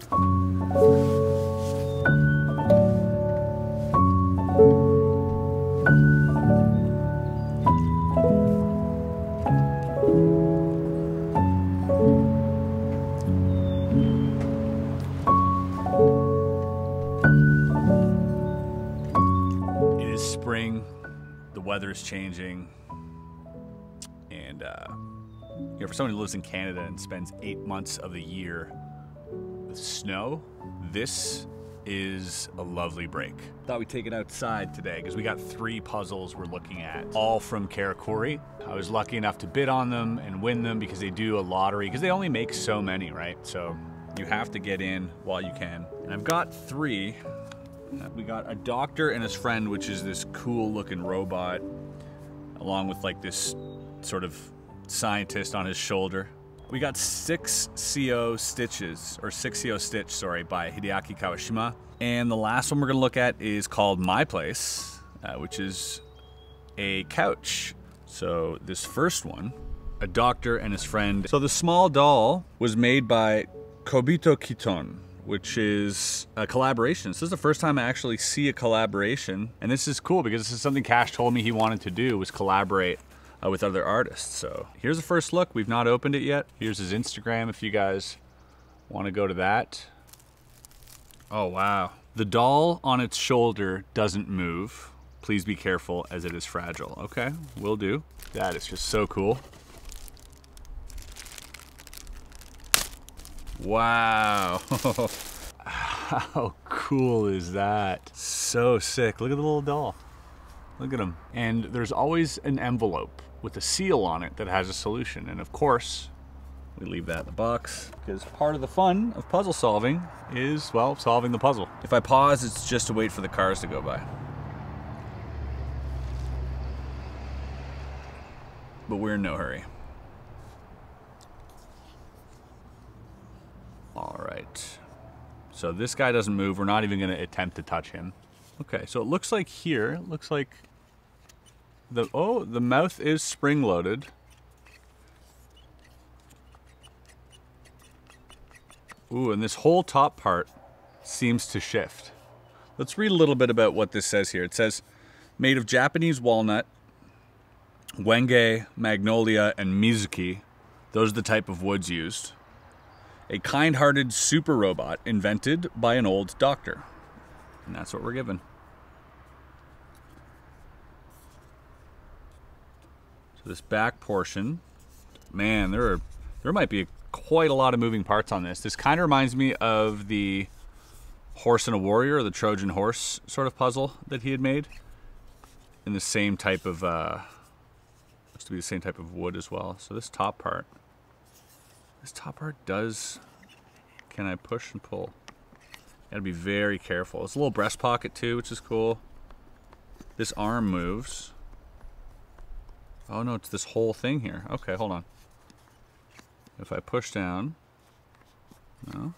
It is spring. The weather is changing. And, uh, you know, for someone who lives in Canada and spends eight months of the year with snow, this is a lovely break. Thought we'd take it outside today because we got three puzzles we're looking at, all from Karakuri. I was lucky enough to bid on them and win them because they do a lottery because they only make so many, right? So you have to get in while you can. And I've got three. We got a doctor and his friend, which is this cool looking robot, along with like this sort of scientist on his shoulder. We got six CO stitches, or six CO stitch, sorry, by Hideaki Kawashima. And the last one we're gonna look at is called My Place, uh, which is a couch. So this first one, a doctor and his friend. So the small doll was made by Kobito Kiton, which is a collaboration. So this is the first time I actually see a collaboration. And this is cool because this is something Cash told me he wanted to do was collaborate uh, with other artists. So here's a first look. We've not opened it yet. Here's his Instagram if you guys want to go to that. Oh, wow. The doll on its shoulder doesn't move. Please be careful as it is fragile. Okay, will do. That is just so cool. Wow. How cool is that? So sick. Look at the little doll. Look at him. And there's always an envelope with a seal on it that has a solution. And of course, we leave that in the box because part of the fun of puzzle solving is, well, solving the puzzle. If I pause, it's just to wait for the cars to go by. But we're in no hurry. All right. So this guy doesn't move. We're not even going to attempt to touch him. Okay, so it looks like here, it looks like the oh, the mouth is spring loaded. Ooh, and this whole top part seems to shift. Let's read a little bit about what this says here. It says made of Japanese walnut, wenge, magnolia, and mizuki. Those are the type of woods used. A kind-hearted super robot invented by an old doctor. And that's what we're given. So this back portion, man, there are there might be quite a lot of moving parts on this. This kind of reminds me of the horse and a warrior, or the Trojan horse sort of puzzle that he had made. In the same type of, uh, looks to be the same type of wood as well. So this top part, this top part does, can I push and pull? Gotta be very careful. It's a little breast pocket too, which is cool. This arm moves. Oh no, it's this whole thing here. Okay, hold on. If I push down, no.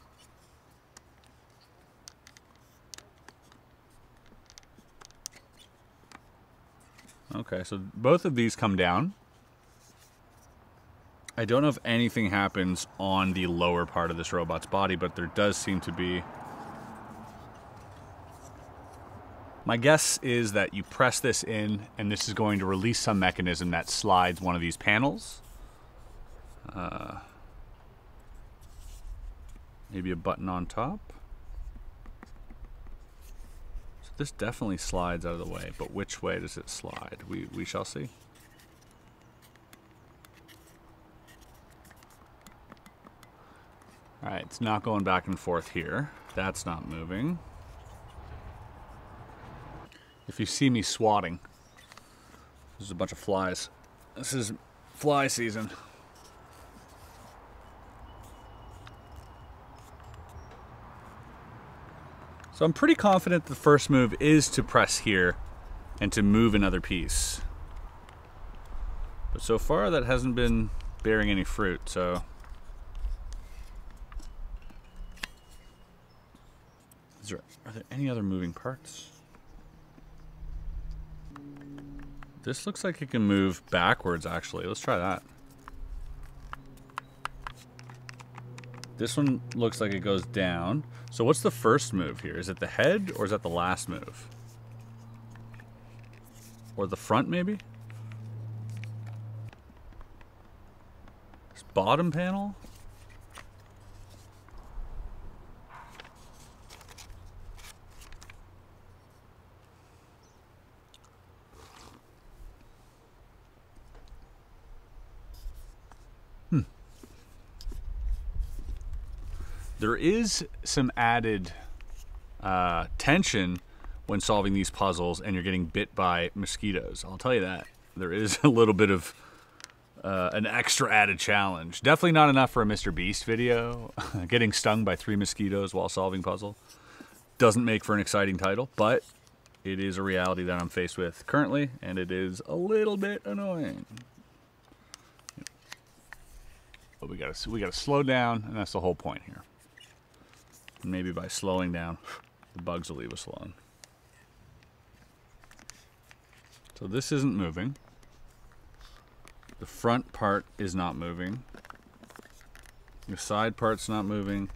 Okay, so both of these come down. I don't know if anything happens on the lower part of this robot's body, but there does seem to be My guess is that you press this in and this is going to release some mechanism that slides one of these panels. Uh, maybe a button on top. So this definitely slides out of the way, but which way does it slide? We, we shall see. Alright, it's not going back and forth here. That's not moving if you see me swatting. There's a bunch of flies. This is fly season. So I'm pretty confident the first move is to press here and to move another piece. But so far that hasn't been bearing any fruit, so. Is there, are there any other moving parts? This looks like it can move backwards, actually. Let's try that. This one looks like it goes down. So what's the first move here? Is it the head or is that the last move? Or the front maybe? This bottom panel? There is some added uh, tension when solving these puzzles and you're getting bit by mosquitoes. I'll tell you that. There is a little bit of uh, an extra added challenge. Definitely not enough for a Mr. Beast video. getting stung by three mosquitoes while solving puzzle doesn't make for an exciting title, but it is a reality that I'm faced with currently, and it is a little bit annoying. But we gotta we gotta slow down, and that's the whole point here. Maybe by slowing down, the bugs will leave us alone. So this isn't moving. The front part is not moving. The side part's not moving.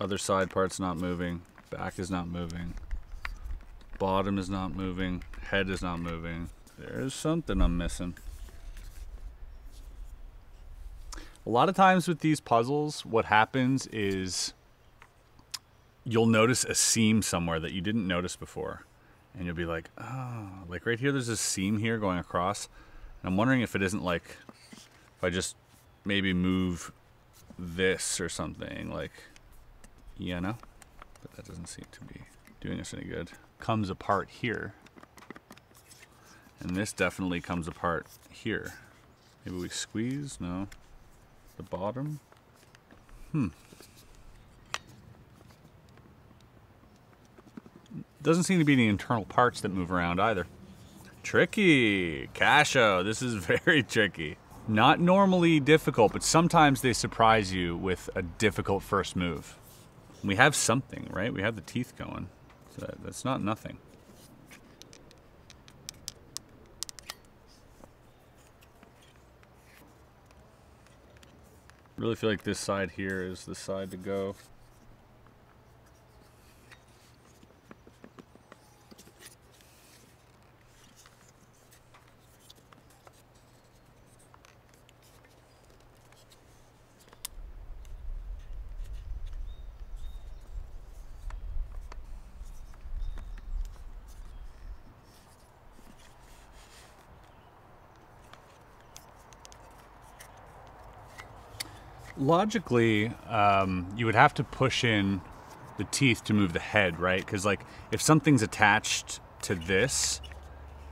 Other side part's not moving. Back is not moving. Bottom is not moving. Head is not moving. There's something I'm missing. A lot of times with these puzzles, what happens is you'll notice a seam somewhere that you didn't notice before. And you'll be like, oh, like right here, there's a seam here going across. And I'm wondering if it isn't like, if I just maybe move this or something, like, you know? But that doesn't seem to be doing us any good. Comes apart here. And this definitely comes apart here. Maybe we squeeze? No the bottom. Hmm. Doesn't seem to be any internal parts that move around either. Tricky. Kasho. This is very tricky. Not normally difficult, but sometimes they surprise you with a difficult first move. We have something, right? We have the teeth going. So that's not nothing. Really feel like this side here is the side to go. Logically, um, you would have to push in the teeth to move the head, right? Because like if something's attached to this,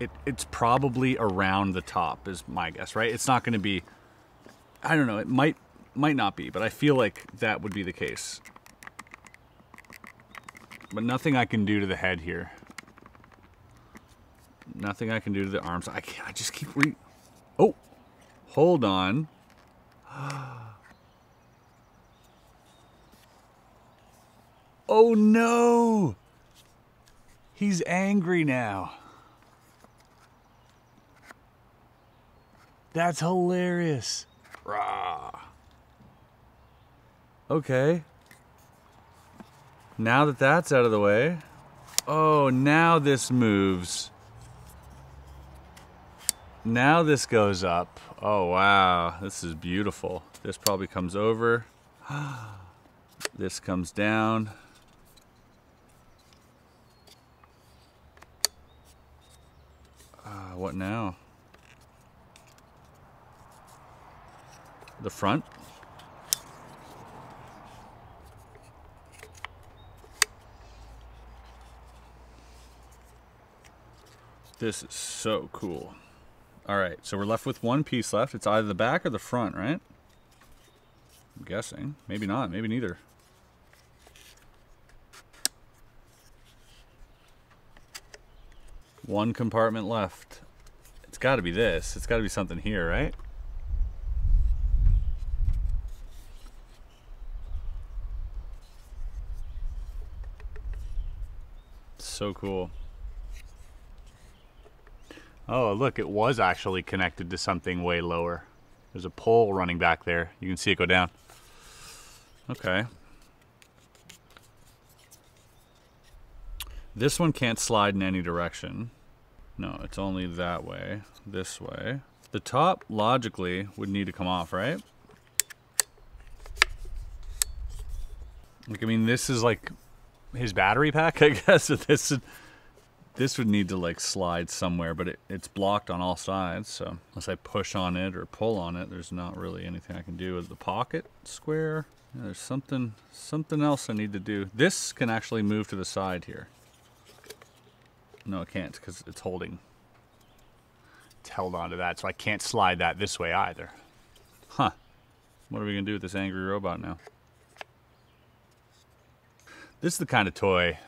it, it's probably around the top is my guess, right? It's not going to be. I don't know. It might might not be, but I feel like that would be the case. But nothing I can do to the head here. Nothing I can do to the arms. I can't. I just keep re. Oh, hold on. Oh no! He's angry now. That's hilarious. Rah. Okay. Now that that's out of the way. Oh, now this moves. Now this goes up. Oh, wow. This is beautiful. This probably comes over. this comes down. Ah, what now? The front? This is so cool. All right, so we're left with one piece left. It's either the back or the front, right? I'm guessing. Maybe not. Maybe neither. One compartment left. It's got to be this. It's got to be something here, right? So cool. Oh, look, it was actually connected to something way lower. There's a pole running back there. You can see it go down. Okay. This one can't slide in any direction. No, it's only that way, this way. The top, logically, would need to come off, right? Like, I mean, this is like his battery pack, I guess. This this would need to like slide somewhere, but it, it's blocked on all sides. So unless I push on it or pull on it, there's not really anything I can do with the pocket square. Yeah, there's something something else I need to do. This can actually move to the side here. No, it can't because it's holding. It's held onto that, so I can't slide that this way either. Huh. What are we gonna do with this angry robot now? This is the kind of toy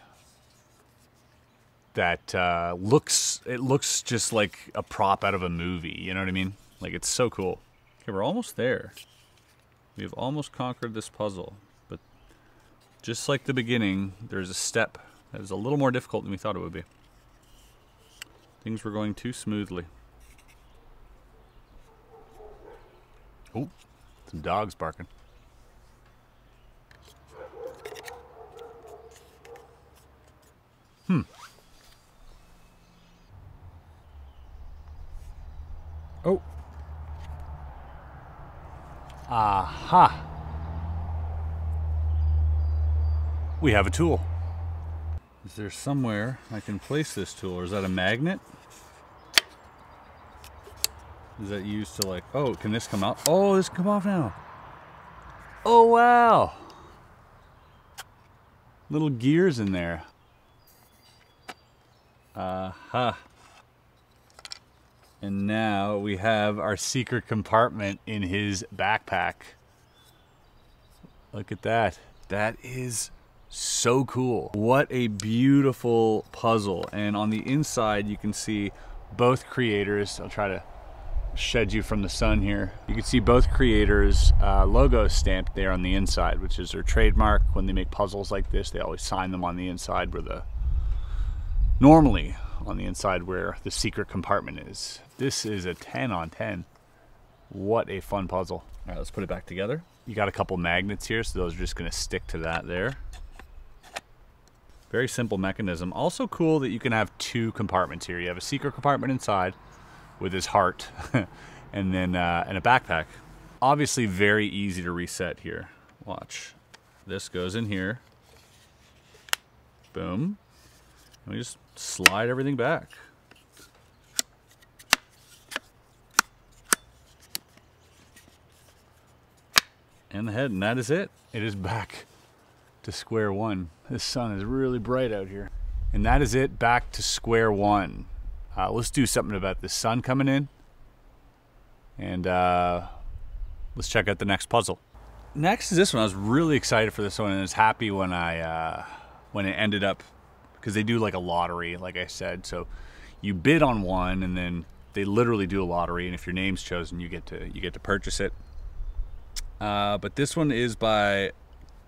that uh, looks it looks just like a prop out of a movie. You know what I mean? Like it's so cool. Okay, we're almost there. We have almost conquered this puzzle, but just like the beginning, there's a step that is a little more difficult than we thought it would be. Things were going too smoothly. Oh, some dogs barking. Hmm. Oh. Aha. We have a tool. Is there somewhere I can place this tool? Or is that a magnet? Is that used to like, oh, can this come out? Oh, this can come off now. Oh, wow. Little gears in there. Aha. Uh -huh. And now we have our secret compartment in his backpack. Look at that. That is so cool. What a beautiful puzzle. And on the inside, you can see both creators. I'll try to shed you from the sun here. You can see both creators' uh, logos stamped there on the inside, which is their trademark. When they make puzzles like this, they always sign them on the inside where the normally on the inside where the secret compartment is. This is a 10 on 10. What a fun puzzle. All right, let's put it back together. You got a couple magnets here, so those are just gonna stick to that there. Very simple mechanism. Also cool that you can have two compartments here. You have a secret compartment inside with his heart and then uh, and a backpack. Obviously very easy to reset here. Watch. This goes in here. Boom. And we just slide everything back. And the head, and that is it. It is back to square one. This sun is really bright out here. And that is it, back to square one. Uh, let's do something about the sun coming in. And uh, let's check out the next puzzle. Next is this one. I was really excited for this one and I was happy when I uh, when it ended up because they do like a lottery, like I said. So you bid on one, and then they literally do a lottery, and if your name's chosen, you get to you get to purchase it. Uh, but this one is by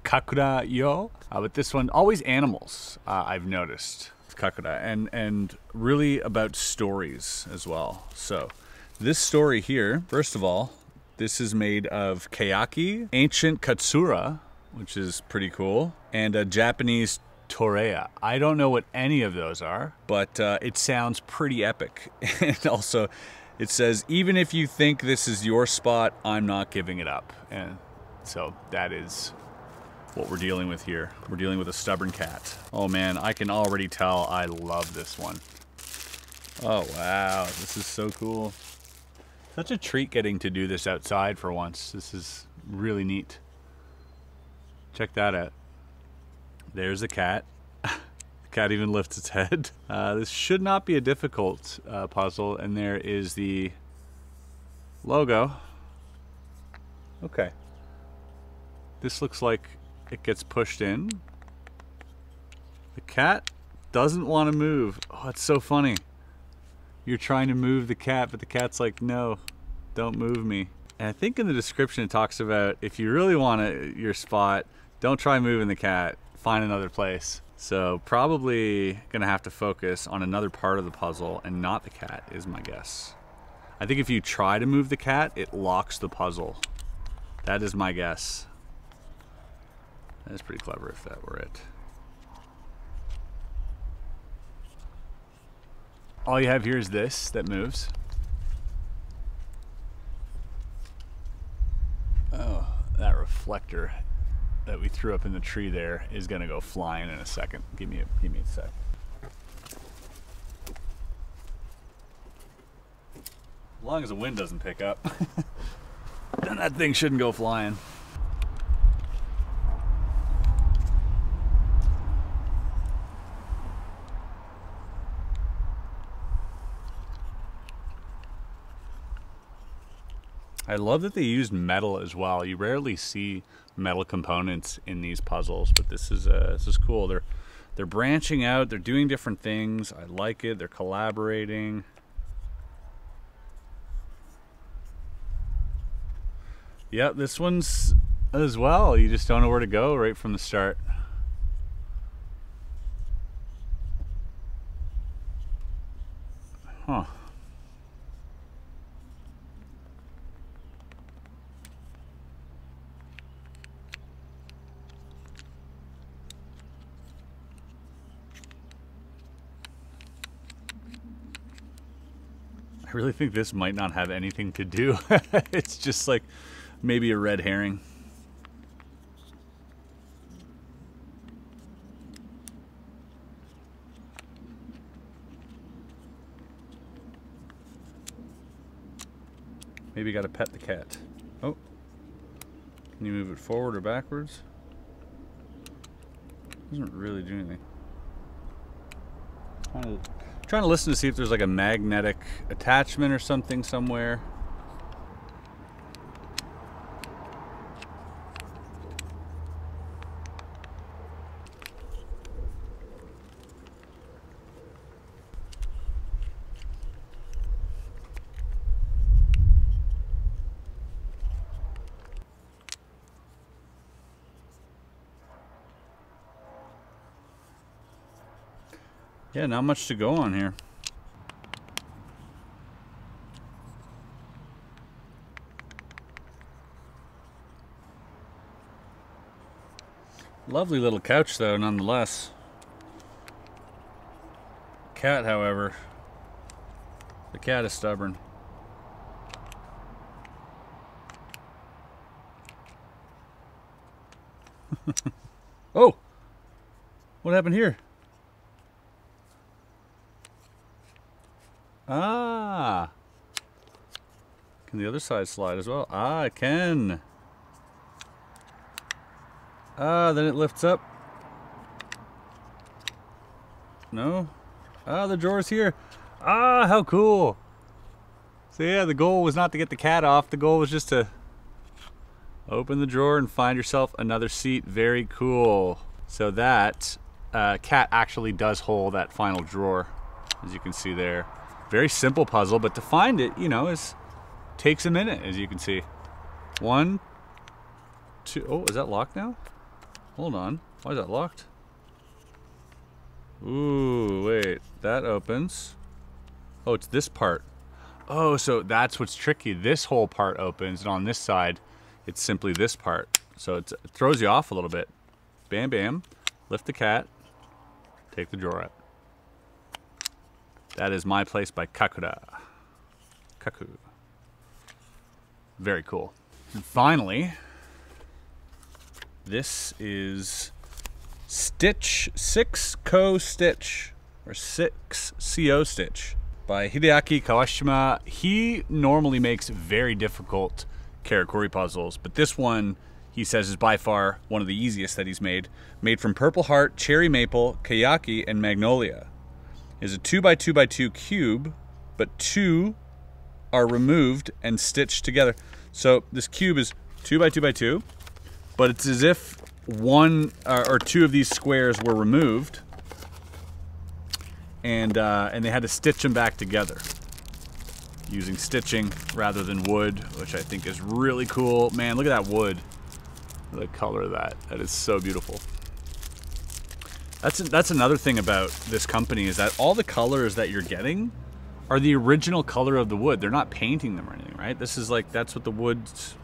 Kakuda Yoh. Uh, but this one always animals. Uh, I've noticed Kakura, and and really about stories as well. So this story here, first of all, this is made of keyaki, ancient katsura, which is pretty cool, and a Japanese Torreya. I don't know what any of those are, but uh, it sounds pretty epic. and also, it says, even if you think this is your spot, I'm not giving it up. And so that is what we're dealing with here. We're dealing with a stubborn cat. Oh man, I can already tell I love this one. Oh wow, this is so cool. Such a treat getting to do this outside for once. This is really neat. Check that out. There's the cat. the cat even lifts its head. Uh, this should not be a difficult uh, puzzle. And there is the logo. Okay. This looks like it gets pushed in. The cat doesn't want to move. Oh, it's so funny. You're trying to move the cat, but the cat's like, no, don't move me. And I think in the description it talks about if you really want your spot, don't try moving the cat find another place. So probably gonna have to focus on another part of the puzzle and not the cat is my guess. I think if you try to move the cat, it locks the puzzle. That is my guess. That's pretty clever if that were it. All you have here is this that moves. Oh, that reflector that we threw up in the tree there is gonna go flying in a second. Give me a, give me a sec. As long as the wind doesn't pick up, then that thing shouldn't go flying. I love that they used metal as well. You rarely see metal components in these puzzles, but this is uh, this is cool. They're they're branching out. They're doing different things. I like it. They're collaborating. Yep, this one's as well. You just don't know where to go right from the start. Huh. I really think this might not have anything to do. it's just like maybe a red herring. Maybe gotta pet the cat. Oh. Can you move it forward or backwards? Doesn't really do anything. Trying to Trying to listen to see if there's like a magnetic attachment or something somewhere. Yeah, not much to go on here. Lovely little couch though, nonetheless. Cat, however, the cat is stubborn. oh! What happened here? Ah. Can the other side slide as well? Ah, it can. Ah, then it lifts up. No? Ah, the drawer's here. Ah, how cool. So yeah, the goal was not to get the cat off. The goal was just to open the drawer and find yourself another seat. Very cool. So that uh, cat actually does hold that final drawer, as you can see there. Very simple puzzle, but to find it, you know, is takes a minute, as you can see. One, two, oh, is that locked now? Hold on, why is that locked? Ooh, wait, that opens. Oh, it's this part. Oh, so that's what's tricky. This whole part opens, and on this side, it's simply this part. So it throws you off a little bit. Bam, bam. Lift the cat. Take the drawer out. That is My Place by Kakuda. Kaku. Very cool. And finally, this is Stitch 6 Co Stitch, or 6 CO Stitch by Hideaki Kawashima. He normally makes very difficult Karakuri puzzles, but this one he says is by far one of the easiest that he's made. Made from Purple Heart, Cherry Maple, Keyaki, and Magnolia is a 2 by 2 by 2 cube, but two are removed and stitched together. So this cube is 2 by 2 by 2, but it's as if one uh, or two of these squares were removed and, uh, and they had to stitch them back together using stitching rather than wood, which I think is really cool. Man, look at that wood. The color of that. That is so beautiful. That's that's another thing about this company is that all the colors that you're getting are the original color of the wood. They're not painting them or anything, right? This is like that's what the woods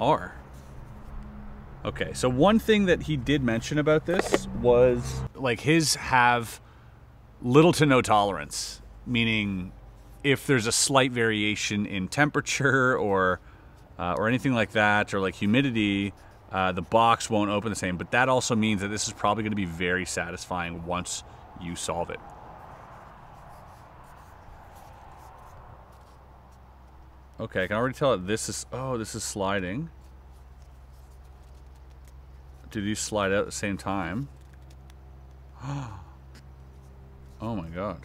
are. Okay, so one thing that he did mention about this was like his have little to no tolerance, meaning if there's a slight variation in temperature or uh, or anything like that, or like humidity, uh, the box won't open the same. But that also means that this is probably going to be very satisfying once you solve it. Okay, I can already tell that this is, oh, this is sliding. Do these slide out at the same time? Oh my god.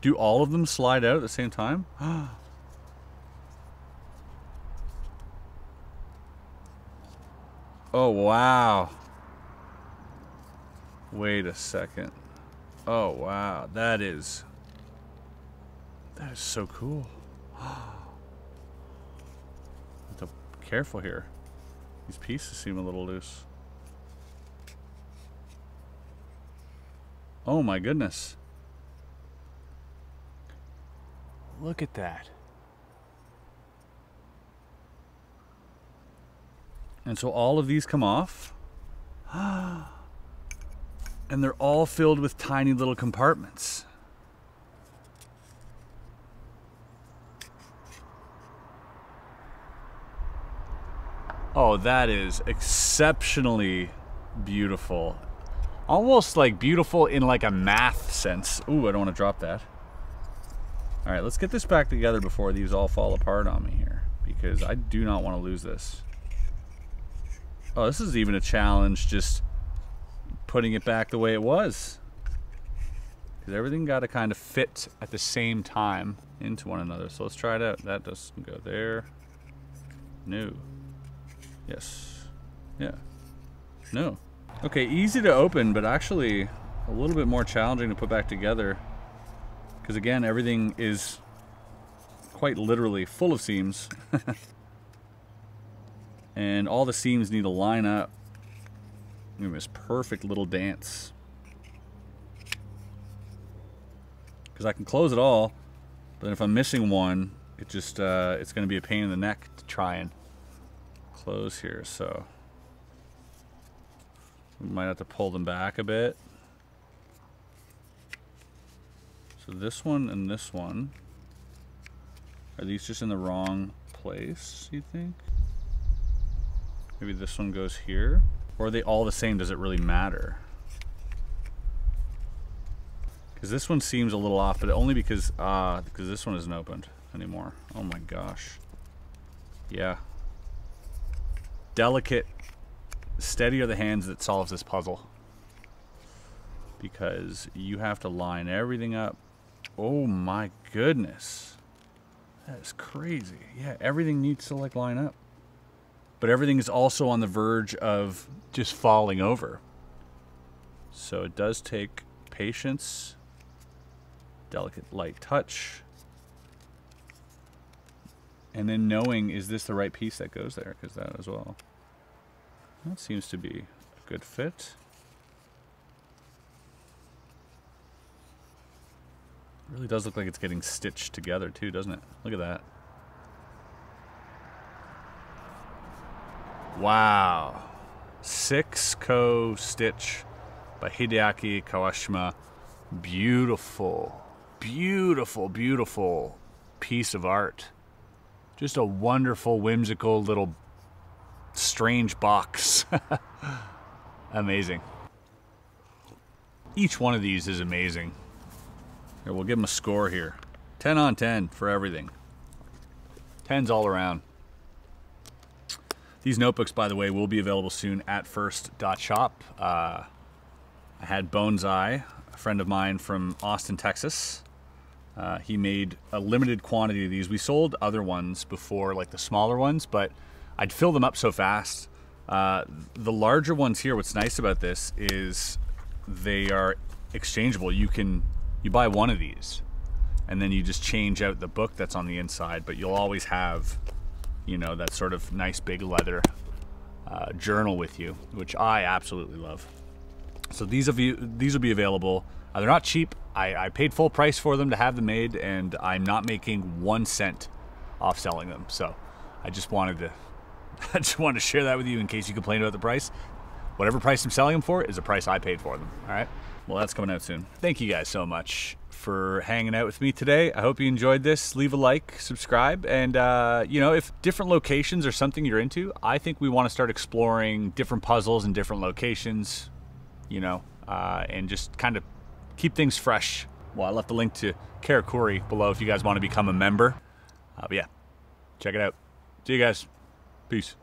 Do all of them slide out at the same time? oh wow. Wait a second. Oh wow, that is that is so cool. Have to be careful here. These pieces seem a little loose. Oh my goodness. Look at that. And so all of these come off. and they're all filled with tiny little compartments. Oh, that is exceptionally beautiful. Almost like beautiful in like a math sense. Ooh, I don't want to drop that. All right, let's get this back together before these all fall apart on me here because I do not want to lose this. Oh, this is even a challenge just putting it back the way it was. Because everything got to kind of fit at the same time into one another. So let's try it out. That doesn't go there. No. Yes. Yeah. No. Okay, easy to open, but actually a little bit more challenging to put back together. Because again, everything is quite literally full of seams. and all the seams need to line up in this perfect little dance. Because I can close it all, but if I'm missing one, it just uh, it's going to be a pain in the neck to try and close here, so we might have to pull them back a bit. So this one and this one, are these just in the wrong place, you think? Maybe this one goes here? Or are they all the same? Does it really matter? Because this one seems a little off, but only because, ah, uh, because this one isn't opened anymore. Oh my gosh. Yeah, delicate, steady are the hands that solves this puzzle. Because you have to line everything up. Oh my goodness. That is crazy. Yeah, everything needs to like line up. But everything is also on the verge of just falling over. So it does take patience, delicate light touch, and then knowing is this the right piece that goes there? Because that as well. That seems to be a good fit. Really does look like it's getting stitched together too doesn't it? Look at that. Wow. Six ko stitch by Hideaki Kawashima. Beautiful beautiful beautiful piece of art just a wonderful, whimsical little strange box. amazing. Each one of these is amazing. Here, we'll give them a score here. 10 on 10 for everything. 10s all around. These notebooks, by the way, will be available soon at first.shop. Uh, I had Bones Eye, a friend of mine from Austin, Texas, uh, he made a limited quantity of these. We sold other ones before, like the smaller ones, but I'd fill them up so fast. Uh, the larger ones here, what's nice about this is they are exchangeable. You can you buy one of these, and then you just change out the book that's on the inside, but you'll always have, you know, that sort of nice big leather uh, journal with you, which I absolutely love. So these of you these will be available. Uh, they're not cheap. I, I paid full price for them to have them made, and I'm not making one cent off selling them. So I just wanted to I just wanted to share that with you in case you complain about the price. Whatever price I'm selling them for is the price I paid for them. All right. Well, that's coming out soon. Thank you guys so much for hanging out with me today. I hope you enjoyed this. Leave a like, subscribe, and uh, you know if different locations are something you're into, I think we want to start exploring different puzzles in different locations. You know, uh, and just kind of keep things fresh. Well, I left a link to Karakuri below if you guys want to become a member. Uh, but yeah, check it out. See you guys. Peace.